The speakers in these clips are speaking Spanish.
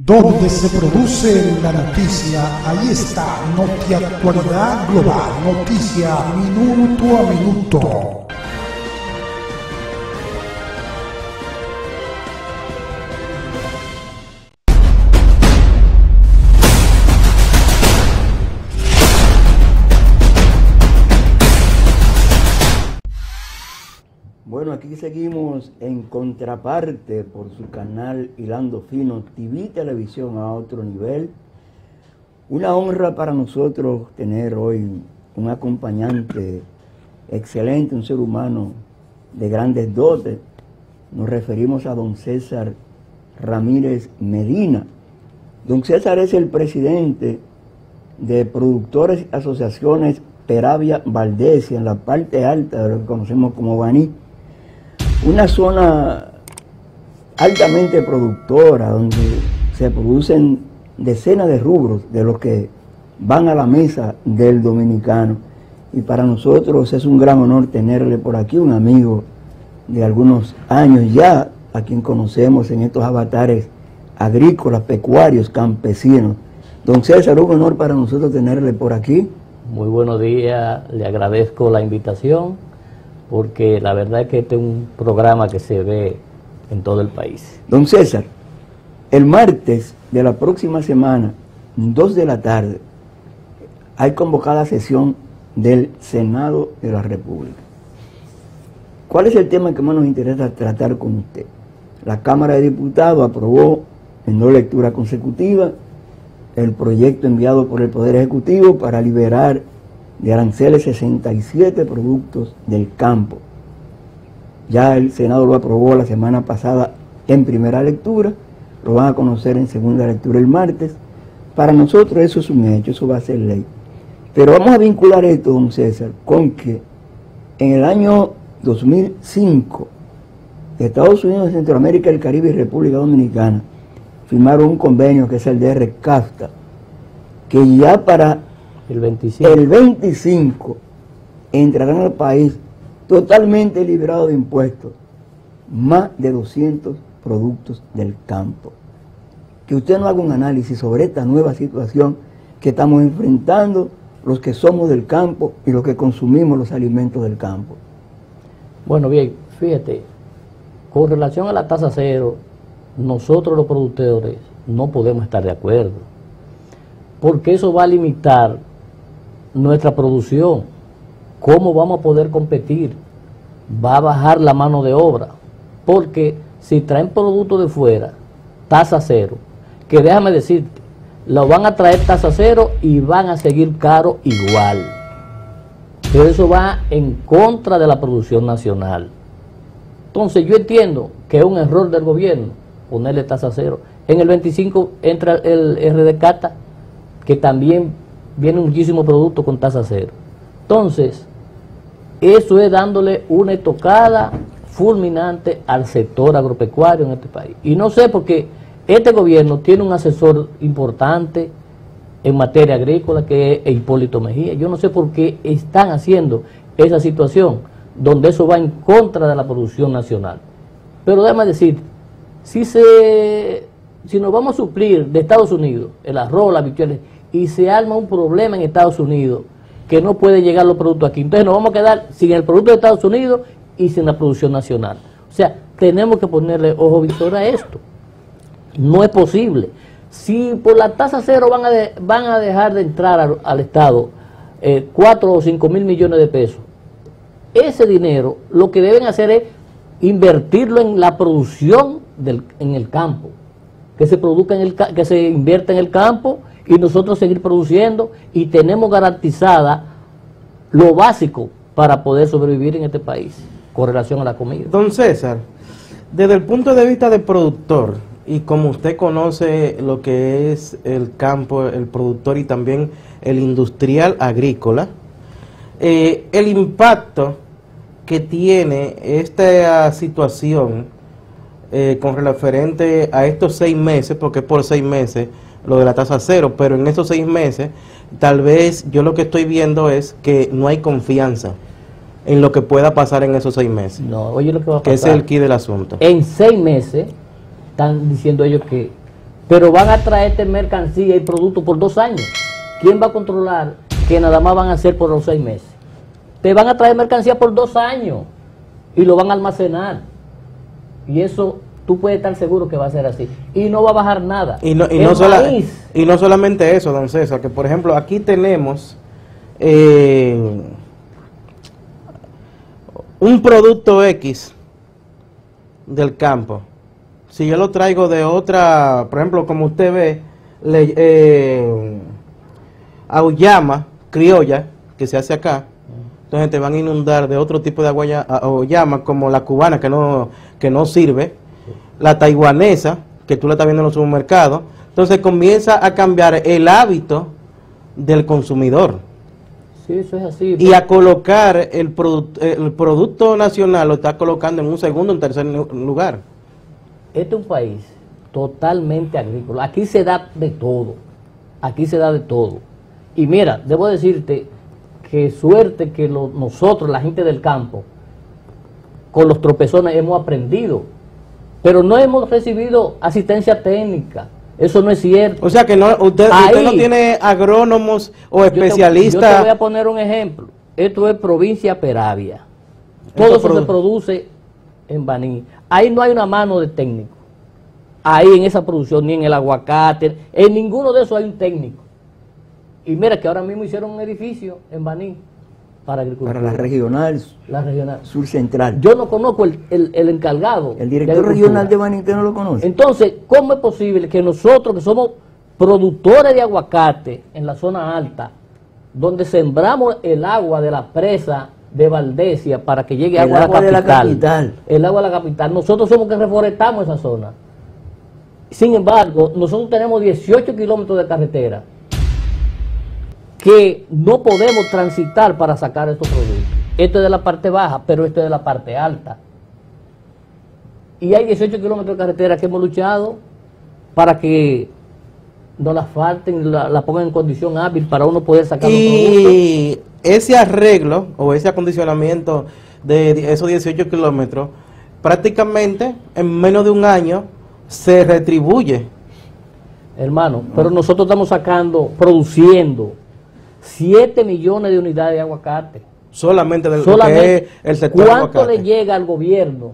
Donde se produce la noticia, ahí está, Notia Actualidad Global, noticia minuto a minuto. Aquí seguimos en contraparte por su canal Hilando Fino TV Televisión a otro nivel. Una honra para nosotros tener hoy un acompañante excelente, un ser humano de grandes dotes. Nos referimos a don César Ramírez Medina. Don César es el presidente de Productores y Asociaciones Peravia Valdesia, en la parte alta de lo que conocemos como Baní una zona altamente productora, donde se producen decenas de rubros de los que van a la mesa del dominicano. Y para nosotros es un gran honor tenerle por aquí un amigo de algunos años ya, a quien conocemos en estos avatares agrícolas, pecuarios, campesinos. Don César, un honor para nosotros tenerle por aquí. Muy buenos días, le agradezco la invitación porque la verdad es que este es un programa que se ve en todo el país. Don César, el martes de la próxima semana, dos de la tarde, hay convocada sesión del Senado de la República. ¿Cuál es el tema que más nos interesa tratar con usted? La Cámara de Diputados aprobó en dos lecturas consecutivas el proyecto enviado por el Poder Ejecutivo para liberar de aranceles 67 productos del campo. Ya el Senado lo aprobó la semana pasada en primera lectura, lo van a conocer en segunda lectura el martes. Para nosotros eso es un hecho, eso va a ser ley. Pero vamos a vincular esto, don César, con que en el año 2005, Estados Unidos, Centroamérica, el Caribe y República Dominicana firmaron un convenio que es el DR CAFTA, que ya para el 25. El 25 entrarán al país totalmente liberado de impuestos más de 200 productos del campo. Que usted no haga un análisis sobre esta nueva situación que estamos enfrentando los que somos del campo y los que consumimos los alimentos del campo. Bueno, bien, fíjate, con relación a la tasa cero, nosotros los productores no podemos estar de acuerdo, porque eso va a limitar nuestra producción, ¿cómo vamos a poder competir? Va a bajar la mano de obra, porque si traen productos de fuera, tasa cero, que déjame decirte, lo van a traer tasa cero y van a seguir caro igual. Pero eso va en contra de la producción nacional. Entonces yo entiendo que es un error del gobierno ponerle tasa cero. En el 25 entra el RDCATA, que también viene muchísimo producto con tasa cero. Entonces, eso es dándole una estocada fulminante al sector agropecuario en este país. Y no sé por qué este gobierno tiene un asesor importante en materia agrícola que es Hipólito Mejía. Yo no sé por qué están haciendo esa situación donde eso va en contra de la producción nacional. Pero déjame decir, si, se, si nos vamos a suplir de Estados Unidos el arroz, las victorias, y se arma un problema en Estados Unidos que no puede llegar los productos aquí. Entonces nos vamos a quedar sin el producto de Estados Unidos y sin la producción nacional. O sea, tenemos que ponerle ojo visor a esto. No es posible. Si por la tasa cero van a, van a dejar de entrar al, Estado eh, 4 o 5 mil millones de pesos, ese dinero lo que deben hacer es invertirlo en la producción del, en el campo. Que se produzca en el que se invierta en el campo y nosotros seguir produciendo y tenemos garantizada lo básico para poder sobrevivir en este país con relación a la comida. Don César, desde el punto de vista del productor, y como usted conoce lo que es el campo, el productor y también el industrial agrícola, eh, el impacto que tiene esta situación eh, con referente a estos seis meses, porque por seis meses, lo de la tasa cero, pero en esos seis meses, tal vez yo lo que estoy viendo es que no hay confianza en lo que pueda pasar en esos seis meses. No, oye lo que va a pasar. Que es el key del asunto. En seis meses están diciendo ellos que pero van a traerte mercancía y producto por dos años. ¿Quién va a controlar que nada más van a hacer por los seis meses? Te van a traer mercancía por dos años y lo van a almacenar. Y eso tú puedes estar seguro que va a ser así. Y no va a bajar nada. Y no, y no, sola- maíz, y no solamente eso, don César, que por ejemplo aquí tenemos eh, un producto X del campo. Si yo lo traigo de otra, por ejemplo, como usted ve, le, eh, auyama criolla que se hace acá, entonces te van a inundar de otro tipo de aguaya- a- auyama como la cubana que no, que no sirve, la taiwanesa que tú la estás viendo en los supermercados, entonces comienza a cambiar el hábito del consumidor sí, eso es así. y a colocar el, produ- el producto nacional lo está colocando en un segundo, en tercer lu- lugar. Este es un país totalmente agrícola. Aquí se da de todo. Aquí se da de todo. Y mira, debo decirte que suerte que lo- nosotros, la gente del campo, con los tropezones hemos aprendido. Pero no hemos recibido asistencia técnica. Eso no es cierto. O sea que no, usted, Ahí. usted no tiene agrónomos o Yo te- Yo te, especialistas. voy a poner un ejemplo. Esto es provincia Peravia. Todo eso produ- se produce en Baní. Ahí no hay una mano de técnico. Ahí en esa producción, ni en el aguacate, en ninguno de esos hay un técnico. Y mira que ahora mismo hicieron un edificio en Baní para agricultura. Para la regional La regional. sur central. Yo no conozco el, el- el encargado. el de director regional de ¿usted no lo conoce? Entonces, ¿cómo es posible que nosotros que somos productores de aguacate en la zona alta, donde sembramos el agua de la presa de Valdesia para que llegue El agua, agua a de la la capital, capital. el agua de la capital, nosotros somos que reforestamos esa zona. Sin embargo, nosotros tenemos 18 kilómetros de carretera que no podemos transitar para sacar estos productos. Esto es de la parte baja, pero esto es de la parte alta. Y hay 18 kilómetros de carretera que hemos luchado para que no la falten, la, la pongan en condición hábil para uno poder sacar los productos. Y ese arreglo o ese acondicionamiento de esos 18 kilómetros, prácticamente en menos de un año se retribuye. Hermano, pero nosotros estamos sacando, produciendo 7 millones de unidades de aguacate. Solamente del que Solamente, es el sector ¿Cuánto aguacate. le llega al gobierno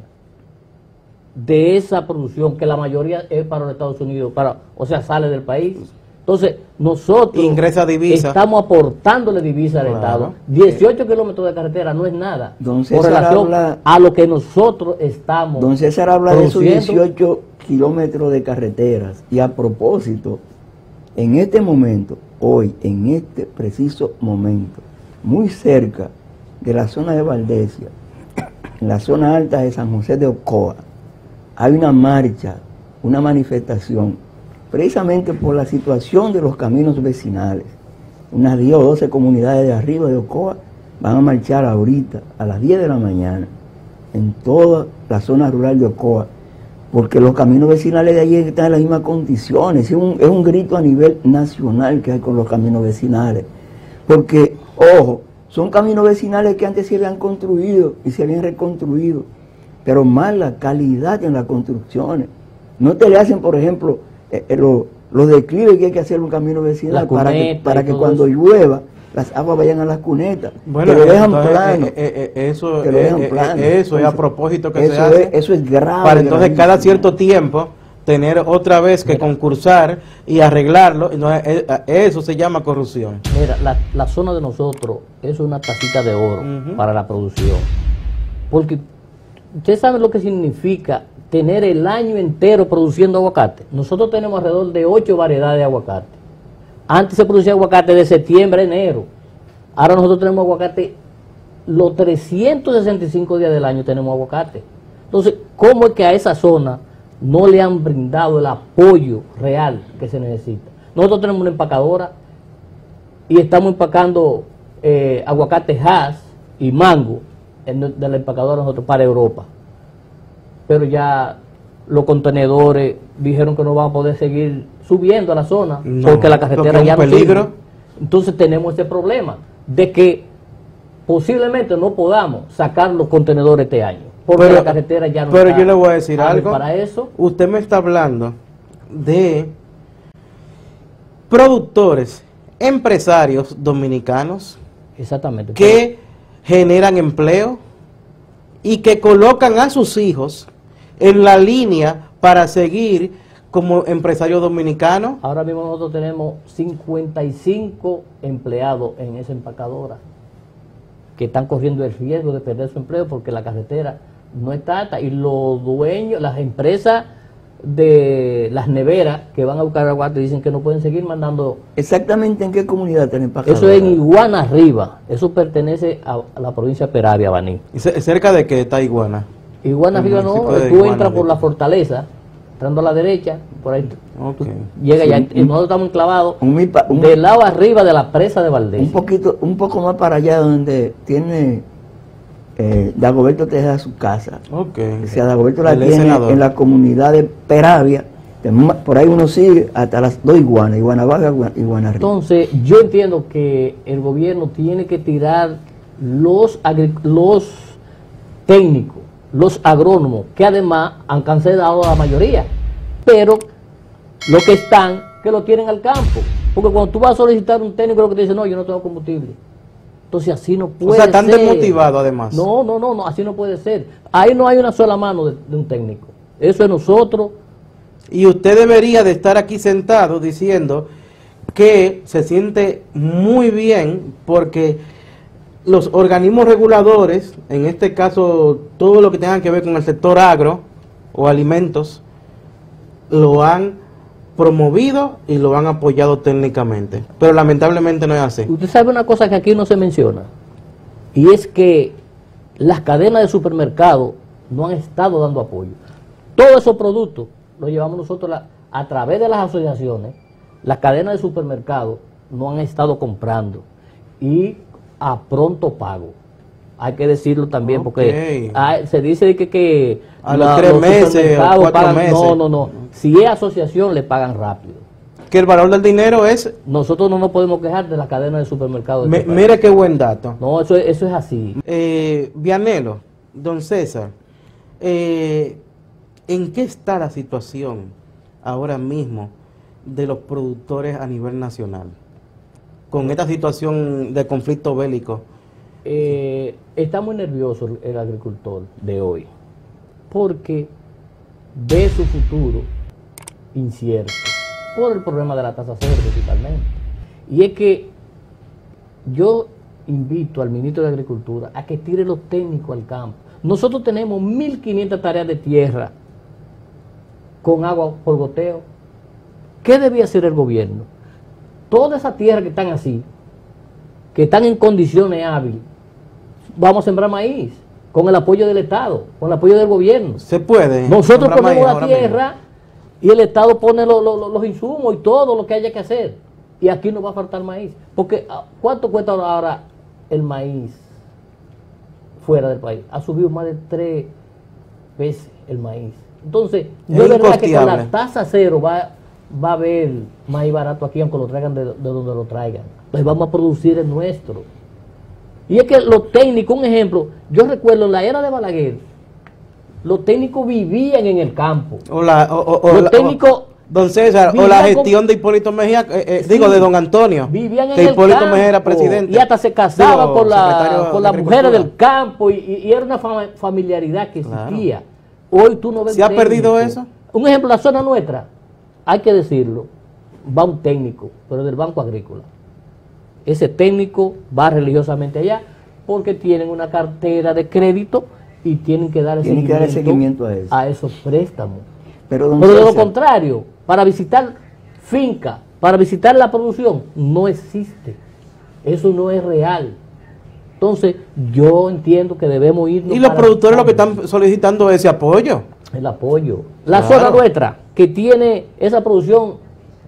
de esa producción que la mayoría es para los Estados Unidos, para, o sea, sale del país? Entonces, nosotros Ingresa divisa. estamos aportándole divisa al Claro. Estado. 18 kilómetros de carretera no es nada. Don con César relación habla- a lo que nosotros estamos. Don César habla de esos produciendo. 18 kilómetros de carreteras y a propósito, en este momento, hoy, en este preciso momento, muy cerca de la zona de Valdesia, en la zona alta de San José de Ocoa, hay una marcha, una manifestación, precisamente por la situación de los caminos vecinales. Unas 10 o 12 comunidades de arriba de Ocoa van a marchar ahorita, a las 10 de la mañana, en toda la zona rural de Ocoa, porque los caminos vecinales de allí están en las mismas condiciones. Es un, es un grito a nivel nacional que hay con los caminos vecinales. Porque, ojo, son caminos vecinales que antes se habían construido y se habían reconstruido, pero mala calidad en las construcciones. No te le hacen, por ejemplo, eh, eh, lo- los declives que hay que hacer un camino vecinal para que, para que cuando eso. llueva las aguas vayan a las cunetas. Bueno, que lo dejan entonces, plano. eh, eh, eh, eso, que lo dejan eh, eh, plano. eso es a propósito que eso se hace. Es, eso es grave. para entonces cada cierto tiempo tener otra vez que concursar y arreglarlo. Entonces, eso se llama corrupción. Mira, la, la zona de nosotros es una tacita de oro para la producción. Porque usted sabe lo que significa tener el año entero produciendo aguacate. Nosotros tenemos alrededor de ocho variedades de aguacate. Antes se producía aguacate de septiembre a enero. Ahora nosotros tenemos aguacate los 365 días del año tenemos aguacate. Entonces, ¿cómo es que a esa zona no le han brindado el apoyo real que se necesita? Nosotros tenemos una empacadora y estamos empacando eh, aguacate Hass y mango en- de la empacadora nosotros para Europa. Pero ya los contenedores dijeron que no van a poder seguir subiendo a la zona No, porque la carretera ya no peligro. sirve. Entonces tenemos ese problema de que posiblemente no podamos sacar los contenedores este año porque la carretera ya no pero está yo le voy a decir algo. para eso. Usted me está hablando de productores, empresarios dominicanos Exactamente. que generan empleo y que colocan a sus hijos en la línea para seguir como empresarios dominicanos. Ahora mismo nosotros tenemos 55 empleados en esa empacadora que están corriendo el riesgo de perder su empleo porque la carretera no está alta y los dueños, las empresas de las neveras que van a buscar aguante dicen que no pueden seguir mandando. ¿Exactamente en qué comunidad tienen empacadora? Eso es en Iguana Arriba, eso pertenece a, la provincia de Peravia, Baní. ¿Y ce- ¿Cerca de qué está Iguana? Iguana Arriba no, tú entras por la fortaleza, entrando a la derecha, por ahí llega ya, Sí. y nosotros estamos enclavados Un, un- del lado arriba de la presa de Valdés. un poquito, un poco más para allá donde tiene eh, Dagoberto Tejeda su casa. Ok. O sea, Dagoberto la El tiene senador. en la comunidad de Peravia. ma- Por ahí uno sigue hasta las dos iguanas, iguana baja y iguana arriba. Entonces, yo entiendo que el gobierno tiene que tirar los, agri- los técnicos, los agrónomos, que además han cancelado a la mayoría, pero los que están, que lo tienen al campo. Porque cuando tú vas a solicitar un técnico, lo que te dice, no, yo no tengo combustible. Entonces, así no puede O sea, están ser. desmotivados además. No, no, no, no, así no puede ser. Ahí no hay una sola mano de, de un técnico. Eso es nosotros. Y usted debería de estar aquí sentado diciendo que se siente muy bien porque los organismos reguladores, en este caso todo lo que tenga que ver con el sector agro o alimentos, lo han promovido y lo han apoyado técnicamente. Pero lamentablemente no es así. Usted sabe una cosa que aquí no se menciona, y es que las cadenas de supermercados no han estado dando apoyo. Todos esos productos los llevamos nosotros a través de las asociaciones, las cadenas de supermercados no han estado comprando y a pronto pago. Hay que decirlo también porque hay- se dice que, que A los tres meses o cuatro pagan- meses. No, no, no. Si es asociación le pagan rápido. Que el valor del dinero es... Nosotros no nos podemos quejar de la cadena de supermercados. de este mire qué buen dato. No, eso, es- eso es así. Eh, Vianelo, don César, eh, ¿en qué está la situación ahora mismo de los productores a nivel nacional? Con esta situación de conflicto bélico. Eh, está muy nervioso el- agricultor de hoy porque ve su futuro incierto por el problema de la tasa cero principalmente. Y es que yo invito al ministro de Agricultura a que tire los técnicos al campo. Nosotros tenemos 1.500 tareas de tierra con agua por goteo. ¿Qué debía hacer el gobierno? Toda esa tierra que están así, que están en condiciones hábiles, vamos a sembrar maíz con el apoyo del Estado, con el apoyo del gobierno. ¿Se puede? Nosotros ponemos la mismo? tierra y el Estado pone lo- lo- lo- los insumos y todo lo que haya que hacer. Y aquí no va a faltar maíz. Porque ah, ¿cuánto cuesta ahora el maíz fuera del país? Ha subido más de tres veces el maíz. Entonces, Es yo es verdad que con la tasa cero va, va a haber maíz barato aquí, aunque lo traigan de, de donde lo traigan. Entonces vamos a producir el nuestro. Y es que los técnicos, un ejemplo, yo recuerdo en la era de Balaguer, los técnicos vivían en el campo. O la, o, o- o Los técnicos don César, o la con- gestión de Hipólito Mejía, eh, eh, Sí, digo, de don Antonio. Vivían en que el Hipólito campo Mejía era presidente. y hasta se casaban Digo, con, la, con las mujeres del campo y, y- y era una familiaridad que Claro. existía. Hoy tú no ves ¿Se ha perdido eso? Un ejemplo, la zona nuestra, hay que decirlo, va un técnico, pero del Banco Agrícola. Ese técnico va religiosamente allá porque tienen una cartera de crédito y tienen que dar Tienen que darle seguimiento a eso. a esos préstamos. Pero, don Pero de lo contrario, para visitar finca, para visitar la producción, no existe. Eso no es real. Entonces, yo entiendo que debemos irnos Y los productores lo que están solicitando es ese apoyo. el apoyo. La Claro. zona nuestra, que tiene esa producción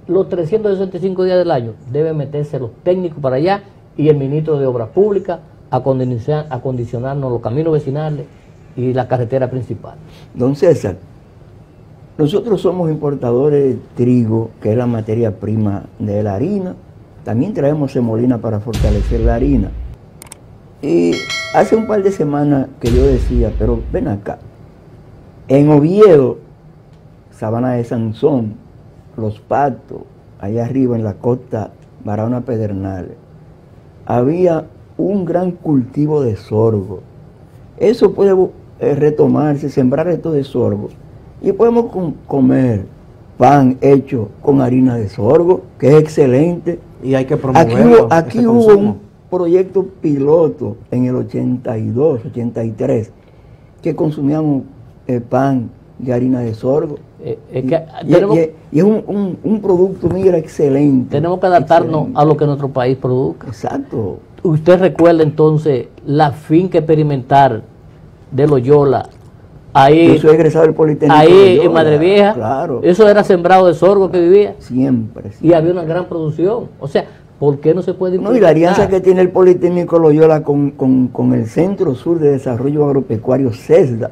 los 365 días del año, deben meterse los técnicos para allá y el ministro de Obras Públicas a condicionar, a condicionarnos los caminos vecinales y la carretera principal. Don César, nosotros somos importadores de trigo, que es la materia prima de la harina. También traemos semolina para fortalecer la harina. Y hace un par de semanas que yo decía, pero ven acá, en Oviedo, Sabana de Sansón, Los Patos, allá arriba en la costa Barahona Pedernales, había un gran cultivo de sorgo. Eso puede eh, retomarse, sembrar esto de sorgo. Y podemos com- comer pan hecho con harina de sorgo, que es excelente. Y hay que Aquí promoverlo. hubo, aquí hubo un proyecto piloto en el 82, 83, que consumíamos eh, pan de harina de sorgo. Eh, es Y, que y- tenemos, y- y es un, un- un producto, mira, excelente. tenemos que adaptarnos excelente. a lo que nuestro país produzca. Exacto. Usted recuerda entonces la finca experimental de Loyola, ahí, Yo soy egresado del Politécnico. de ahí en Madre Vieja. Claro. Eso era sembrado de sorgo que vivía Siempre. y había una gran producción. O sea, ¿por qué no se puede No, y la alianza que tiene el Politécnico Loyola con, con, con el Centro Sur de Desarrollo Agropecuario CESDA,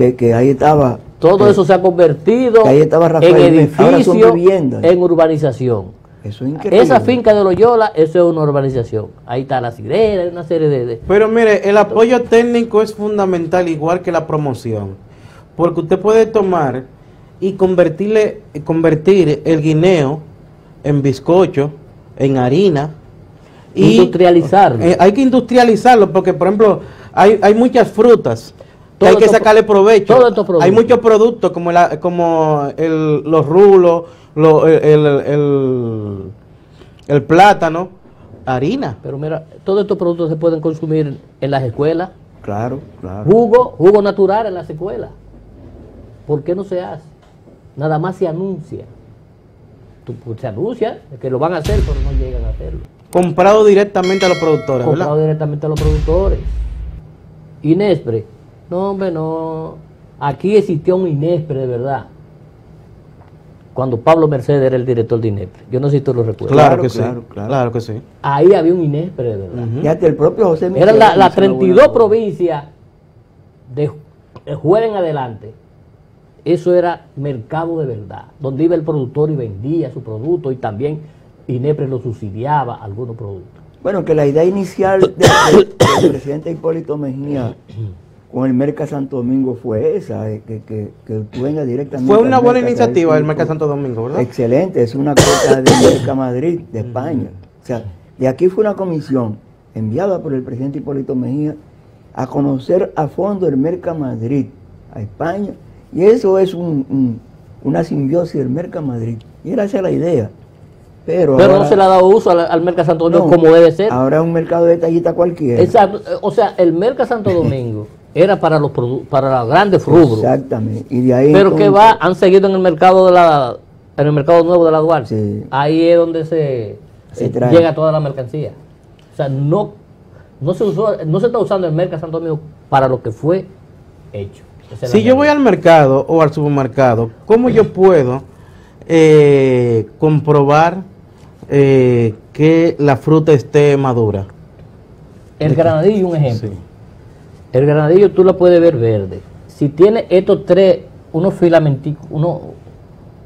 que, que ahí estaba. Todo que- eso se ha convertido que ahí estaba en Rafael edificio, en urbanización. Eso es increíble. Esa finca de Loyola, eso es una urbanización. Ahí está la sirena, hay una serie de... de- Pero mire, el apoyo técnico es fundamental igual que la promoción, porque usted puede tomar y convertirle, convertir el guineo en bizcocho, en harina. Y, Industrializarlo. Eh, hay que industrializarlo porque, por ejemplo, hay, hay muchas frutas que hay que sacarle provecho. Hay muchos productos como, la, como el- los rulos, lo- el, el- el- el plátano, harina. Pero mira, todos estos productos se pueden consumir en las escuelas. Claro, claro. Jugo, jugo natural en las escuelas. ¿Por qué no se hace? Nada más se anuncia. Pues, se anuncia que lo van a hacer, pero no llegan a hacerlo. Comprado directamente a los productores, Comprado ¿verdad? directamente a los productores. Inespre. No, hombre, no. Aquí existió un Inespre de verdad. Cuando Pablo Mercedes era el director de Inespre. Yo no sé si tú lo recuerdas. Claro, Claro, que sí. claro, claro. Que sí. Ahí había un Inespre de verdad. Y hasta el propio José Eran Miguel las la hizo una 32 buena obra. provincias de, de juez en adelante. Eso era mercado de verdad, donde iba el productor y vendía su producto y también Inepre lo subsidiaba algunos productos. Bueno, que la idea inicial de- de- del presidente Hipólito Mejía con el Merca Santo Domingo fue esa, que, que, que tú vengas directamente. Fue una buena Merca iniciativa el Mercado Santo Domingo, ¿verdad? Excelente, es una cosa de Merca Madrid, de España. O sea, y aquí fue una comisión enviada por el presidente Hipólito Mejía a conocer a fondo el Merca Madrid a España. Y eso es un- un- una simbiosis del Merca Madrid. Y era esa la idea. Pero, Pero no se le ha dado uso al, al Merca Santo Domingo no, como debe ser. Ahora es un mercado de tallita cualquiera. Exacto. O sea, el Merca Santo Domingo era para los para los grandes rubros. Exactamente. Y de ahí Pero que entonces- va, han seguido en el mercado de la en el mercado nuevo de la Duarte. Sí. Ahí es donde se, eh, llega toda la mercancía. O sea, no, no se usó, no se está usando el Merca Santo Domingo para lo que fue hecho. Esa Si yo voy al mercado o al supermercado, ¿cómo yo puedo eh, comprobar eh, que la fruta esté madura? El granadillo, un ejemplo. Sí. El granadillo tú lo puedes ver verde. Si tiene estos tres, unos filamenticos, unos,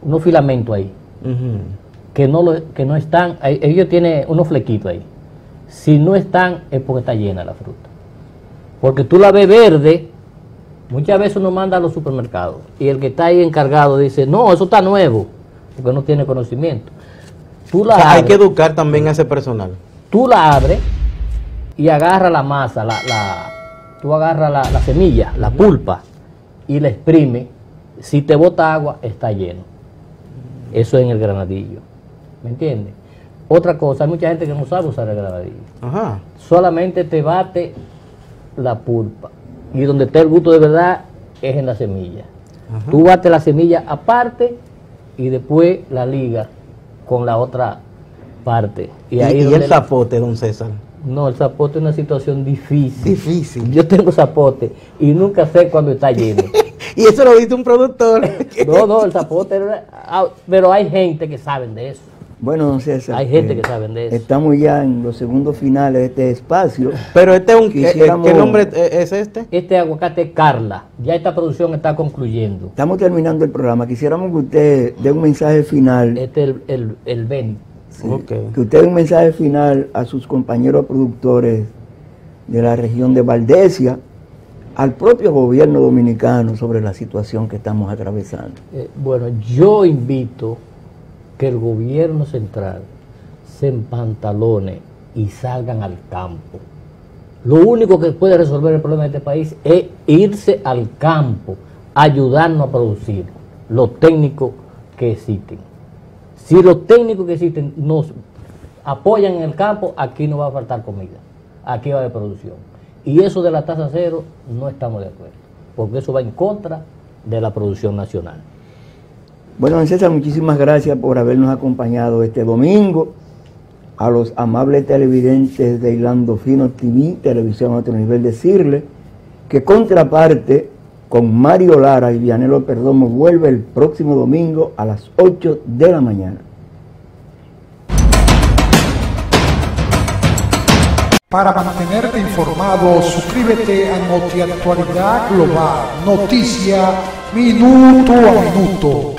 unos filamentos ahí, que no, lo, que no están, ellos tienen unos flequitos ahí. Si no están, es porque está llena la fruta. Porque tú la ves verde, muchas veces uno manda a los supermercados y el que está ahí encargado dice, no, eso está nuevo, porque no tiene conocimiento. Tú la O sea, hay que educar también a ese personal. tú la abres y agarra la masa, la, la- tú agarras la, la semilla, la pulpa, y la exprime. Si te bota agua, está lleno. Eso es en el granadillo. ¿Me entiendes? Otra cosa, hay mucha gente que no sabe usar el granadillo. Ajá. Solamente te bate la pulpa. Y donde está el gusto de verdad es en la semilla. Ajá. Tú bates la semilla aparte y después la liga con la otra parte. Y, ahí y el zapote, don César. No, el zapote es una situación difícil. Difícil. Yo tengo zapote y nunca sé cuándo está lleno. Y eso lo dice un productor. No, no, el zapote. era- ah, Pero hay gente que saben de eso. Bueno, don César. Hay gente eh, que saben de eso. Estamos ya en los segundos finales de este espacio. Pero este es un... ¿qué- Quisiéramos- ¿Qué nombre es este? Este aguacate es Carla. Ya esta producción está concluyendo. Estamos terminando el programa. Quisiéramos que usted dé un mensaje final. Este es el, el, el Beni. Sí. Que usted dé un mensaje final a sus compañeros productores de la región de Valdesia, al propio gobierno dominicano sobre la situación que estamos atravesando. Eh, bueno, yo invito que el gobierno central se empantalone y salgan al campo. Lo único que puede resolver el problema de este país es irse al campo, ayudarnos a producir los técnicos que existen. Si los técnicos que existen nos apoyan en el campo, aquí no va a faltar comida, aquí va a haber producción. Y eso de la tasa cero no estamos de acuerdo, porque eso va en contra de la producción nacional. Bueno, César, muchísimas gracias por habernos acompañado este domingo a los amables televidentes de Irlando Fino TV, Televisión a otro nivel, decirle que contraparte con Mario Lara y Vianelo Perdomo vuelve el próximo domingo a las 8 de la mañana. Para mantenerte informado, suscríbete a NotiActualidad Global, noticia minuto a minuto.